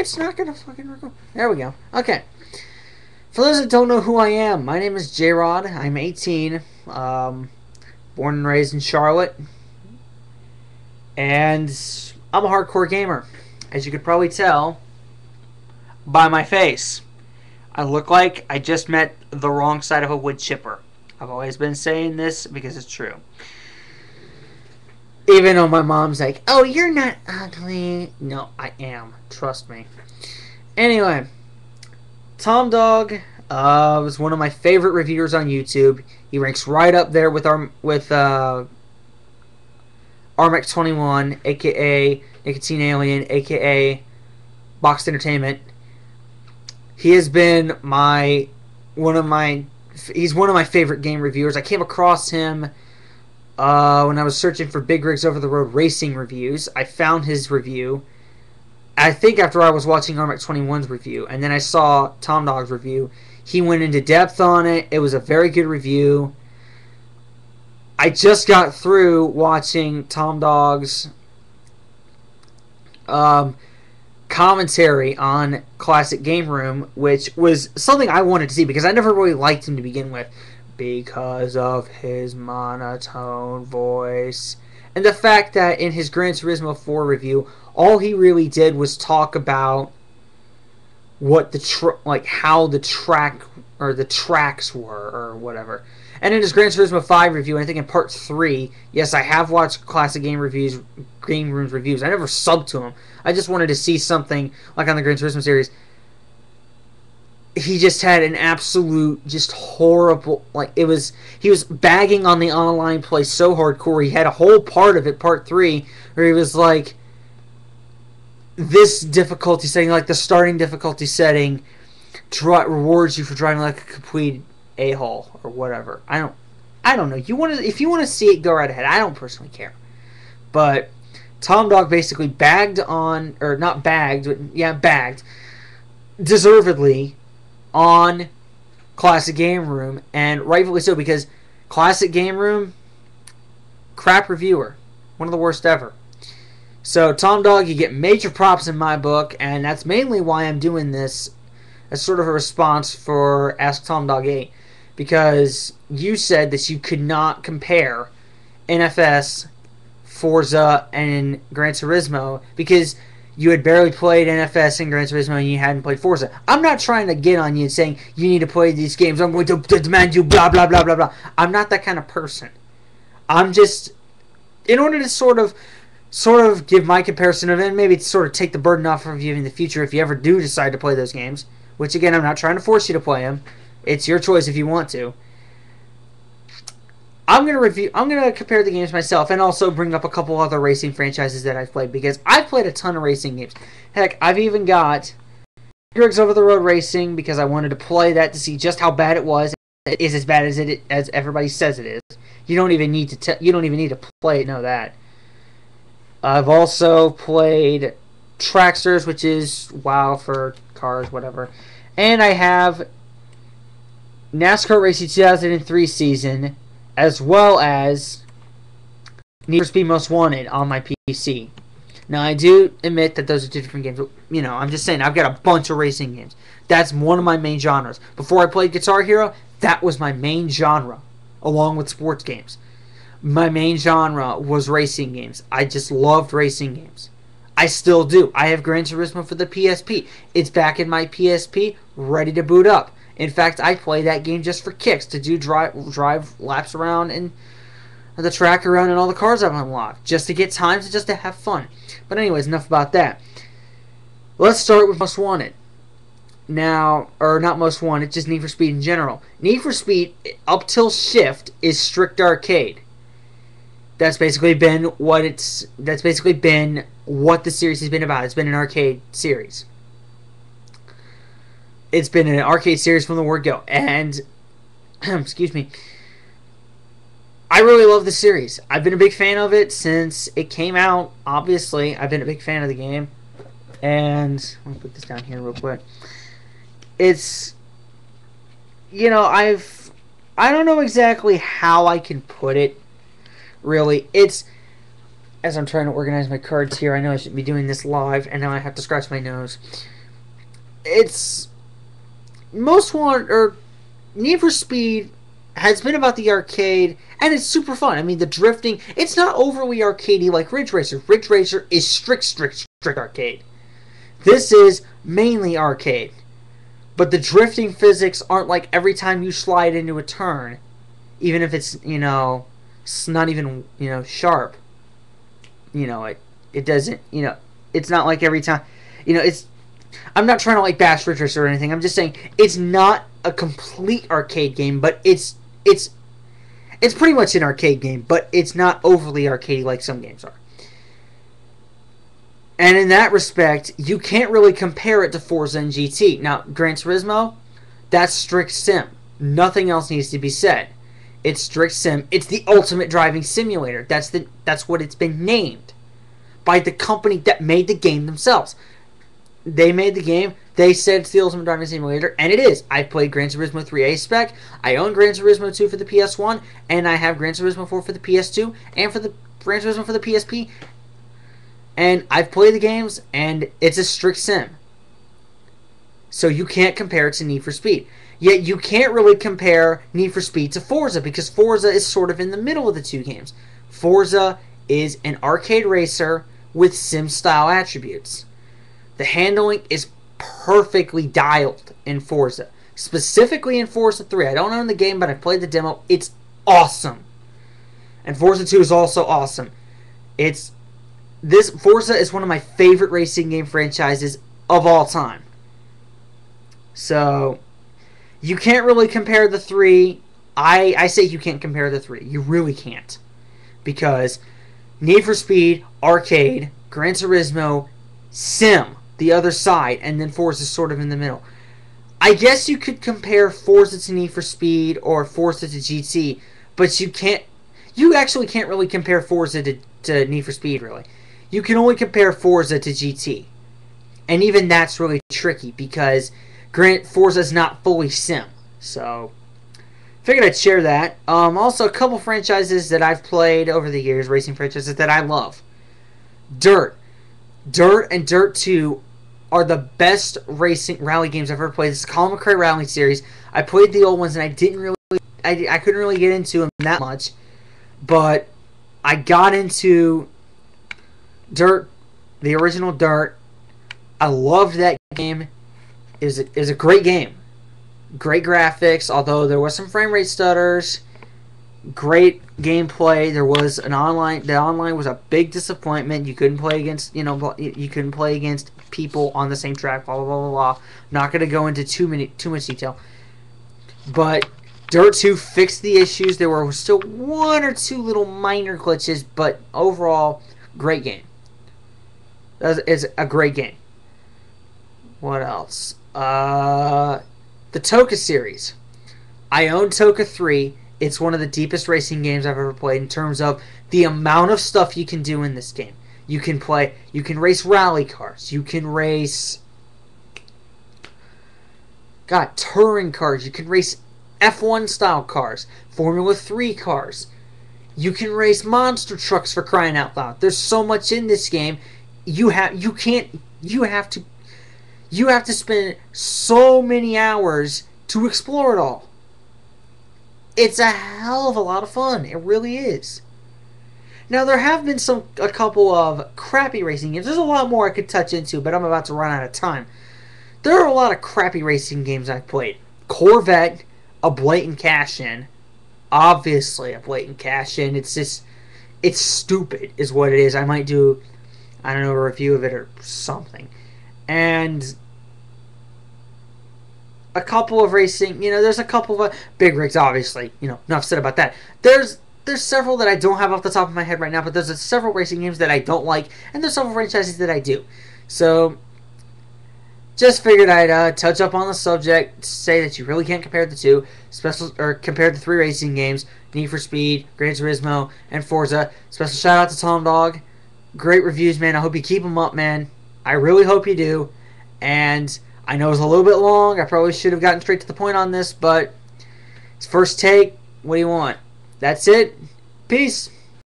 It's not gonna fucking record. There we go. Okay. For those that don't know who I am, my name is J Rod. I'm 18. Um, born and raised in Charlotte. And I'm a hardcore gamer. As you could probably tell by my face. I look like I just met the wrong side of a wood chipper. I've always been saying this because it's true. Even though my mom's like, oh, you're not ugly. No, I am. Trust me. Anyway, Tomdogg uh, was one of my favorite reviewers on YouTube. He ranks right up there with our with uh, Armake21, aka Nicotine Alien, aka Boxed Entertainment. He has been my one of my he's one of my favorite game reviewers. I came across him uh, when I was searching for Big Rigs Over the Road racing reviews. I found his review. I think after I was watching Armake 21's review, and then I saw Tomdogg's review. He went into depth on it. It was a very good review. I just got through watching Tomdogg's um, commentary on Classic Game Room, which was something I wanted to see because I never really liked him to begin with because of his monotone voice. And the fact that in his Gran Turismo 4 review, all he really did was talk about what the tr- like how the track or the tracks were or whatever. And in his Gran Turismo 5 review, I think in part 3, yes, I have watched classic game reviews, game rooms reviews. I never subbed to him. I just wanted to see something like on the Gran Turismo series. He just had an absolute, just horrible, like, it was, he was bagging on the online play so hardcore. He had a whole part of it, part 3, where he was like, this difficulty setting, like the starting difficulty setting, dri- rewards you for driving like a complete a hole or whatever. I don't, I don't know. You want to, if you want to see it, go right ahead. I don't personally care, but Tomdogg basically bagged on, or not bagged, but yeah, bagged, deservedly, on Classic Game Room, and rightfully so because Classic Game Room, crap reviewer, one of the worst ever. So, Tomdogg, you get major props in my book, and that's mainly why I'm doing this as sort of a response for Ask Tomdogg 8. Because you said that you could not compare NFS, Forza, and Gran Turismo because you had barely played NFS and Gran Turismo and you hadn't played Forza. I'm not trying to get on you and saying you need to play these games. I'm going to, to demand you blah, blah, blah, blah, blah. I'm not that kind of person. I'm just, in order to sort of sort of give my comparison of it, and maybe sort of take the burden off of you in the future if you ever do decide to play those games. Which again, I'm not trying to force you to play them. It's your choice if you want to. I'm gonna review. I'm gonna compare the games myself, and also bring up a couple other racing franchises that I've played because I've played a ton of racing games. Heck, I've even got Big Rigs Over the Road Racing because I wanted to play that to see just how bad it was. It is as bad as it as everybody says it is. You don't even need to. Te- you don't even need to play it. Know that. I've also played Tracksters, which is WoW for cars, whatever. And I have NASCAR Racing 2003 season, as well as Need for Speed Most Wanted on my PC. Now, I do admit that those are two different games. But, you know, I'm just saying, I've got a bunch of racing games. That's one of my main genres. Before I played Guitar Hero, that was my main genre, along with sports games my main genre was racing games. I just loved racing games. I still do. I have Gran Turismo for the PSP. It's back in my PSP, ready to boot up. In fact, I play that game just for kicks to do drive drive laps around and the track around and all the cars I've unlocked, just to get times and just to have fun. But anyways, enough about that. Let's start with Most Wanted. Now, or not Most Wanted, just Need for Speed in general. Need for Speed up till Shift is strict arcade that's basically been what it's that's basically been what the series has been about. It's been an arcade series. It's been an arcade series from the word go. And excuse me. I really love the series. I've been a big fan of it since it came out. Obviously, I've been a big fan of the game. And let me put this down here real quick. It's you know, I've I don't know exactly how I can put it really. It's as I'm trying to organize my cards here, I know I should be doing this live, and now I have to scratch my nose. It's most want or Need for Speed has been about the arcade, and it's super fun. I mean, the drifting, it's not overly arcadey like Ridge Racer. Ridge Racer is strict, strict, strict arcade. This is mainly arcade. But the drifting physics aren't like every time you slide into a turn, even if it's, you know, it's not even, you know, sharp. You know, it it doesn't, you know, it's not like every time, you know, it's I'm not trying to like bash Racer or anything. I'm just saying it's not a complete arcade game, but it's it's it's pretty much an arcade game, but it's not overly arcadey like some games are. And in that respect, you can't really compare it to Forza and GT. Now, Gran Turismo, that's strict sim. Nothing else needs to be said. It's strict sim. It's the ultimate driving simulator. That's the that's what it's been named by the company that made the game themselves. They made the game. They said it's the ultimate driving simulator, and it is. I played Gran Turismo 3A spec. I own Gran Turismo 2 for the PS1, and I have Gran Turismo 4 for the PS2, and for the Gran Turismo for the PSP. And I've played the games, and it's a strict sim. So you can't compare it to Need for Speed. Yet you can't really compare Need for Speed to Forza because Forza is sort of in the middle of the two games. Forza is an arcade racer with sim style attributes. The handling is perfectly dialed in Forza. Specifically in Forza 3. I don't own the game, but I played the demo. It's awesome. And Forza 2 is also awesome. It's this Forza is one of my favorite racing game franchises of all time. So you can't really compare the three. I I say you can't compare the three. You really can't. Because Need for Speed, Arcade, Gran Turismo, Sim the other side, and then Forza is sort of in the middle. I guess you could compare Forza to Need for Speed or Forza to GT, but you can't. You actually can't really compare Forza to, to Need for Speed, really. You can only compare Forza to GT. And even that's really tricky because Grant Forza is not fully sim. So, figured I'd share that. Um, also, a couple franchises that I've played over the years, racing franchises that I love. Dirt. Dirt and Dirt 2 are the best racing rally games I've ever played. This is Colin McRae Rally Series. I played the old ones and I didn't really, I, I couldn't really get into them that much, but I got into Dirt, the original Dirt. I loved that game. It was a great game, great graphics. Although there was some frame rate stutters great gameplay. There was an online. The online was a big disappointment. You couldn't play against you know you couldn't play against people on the same track. Blah blah blah blah. blah. Not going to go into too many too much detail. But Dirt 2 fixed the issues. There were still one or two little minor glitches, but overall, great game. Is a great game. What else? Uh, the TOCA series. I own TOCA 3 it's one of the deepest racing games I've ever played in terms of the amount of stuff you can do in this game. You can play, you can race rally cars, you can race, God, touring cars, you can race F1 style cars, Formula 3 cars. You can race monster trucks for crying out loud. There's so much in this game. You have you can't you have to you have to spend so many hours to explore it all. It's a hell of a lot of fun. It really is. Now there have been some a couple of crappy racing games. There's a lot more I could touch into, but I'm about to run out of time. There are a lot of crappy racing games I've played. Corvette, a blatant cash in. Obviously a blatant cash in. It's just it's stupid is what it is. I might do I don't know a review of it or something. And a couple of racing, you know, there's a couple of uh, big rigs, obviously. You know, enough said about that. There's there's several that I don't have off the top of my head right now, but there's several racing games that I don't like, and there's several franchises that I do. So, just figured I'd uh, touch up on the subject, say that you really can't compare the two, special or compare the three racing games: Need for Speed, Gran Turismo, and Forza. Special shout out to Tomdogg. Great reviews, man. I hope you keep them up, man. I really hope you do. And I know it was a little bit long. I probably should have gotten straight to the point on this, but it's first take. What do you want? That's it. Peace.